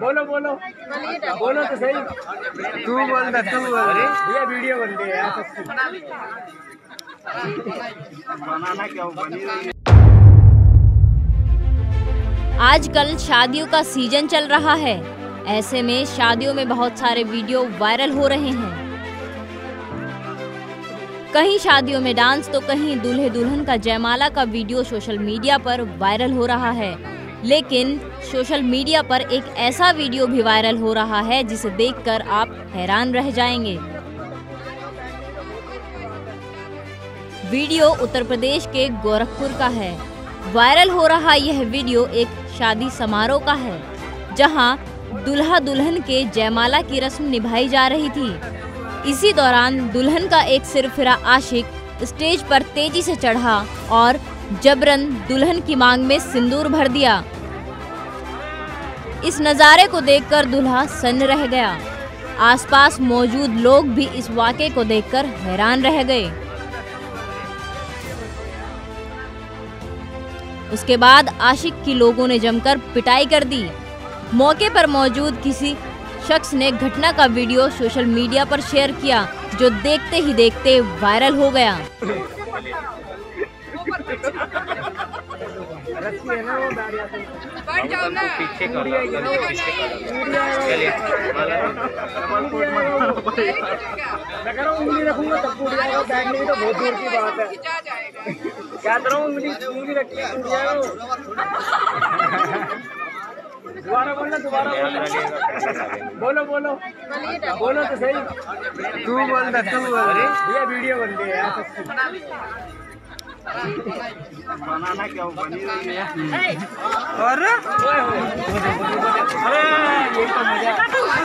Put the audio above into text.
बोलो बोलो। बोलो तो सही। तू बोल दे तू बोल। दे भैया वीडियो बन रही यार सच्ची बनाना क्या बनी रही है आजकल शादियों का सीज़न चल रहा है। ऐसे में शादियों में बहुत सारे वीडियो वायरल हो रहे हैं। कहीं शादियों में डांस तो कहीं दूल्हे दुल्हन का जयमाला का वीडियो सोशल मीडिया पर वायरल हो रहा है। लेकिन सोशल मीडिया पर एक ऐसा वीडियो भी वायरल हो रहा है जिसे देखकर आप हैरान रह जाएँगे। वीडियो उत्तर प्रदेश के गोरखपुर का है। वायरल हो रहा यह वीडियो एक शादी समारोह का है, जहाँ दुल्हा दुल्हन के जयमाला की रस्म निभाई जा रही थी। इसी दौरान दुल्हन का एक सिरफिरा आशिक स्टेज पर तेज़ी से चढ़ा और जबरन दुल्हन की मांग में सिंदूर भर दिया। इस नज़ारे को देखकर दूल्हा सन्न रह गया। आसपास मौजूद लोग भी इस वाक़े को देखकर हैरान रह गए। उसके बाद आशिक की लोगों ने जमकर पिटाई कर दी। मौके पर मौजूद किसी शख्स ने घटना का वीडियो सोशल मीडिया पर शेयर किया, जो देखते ही देखते वायरल हो गया। उंगली रखूँगा तब टूट जाएगा बैठने की तो बहुत दूर की बात है क्या कर रहा हूँ उंगली टूट जाएगा दोबारा बोलना दोबारा बोलो बोलो। बोलो तो सही। तू बोल तू बोल। भैया, वीडियो बन सच्ची बनाना क्या बनी रही है और अरे ये तो मज़ा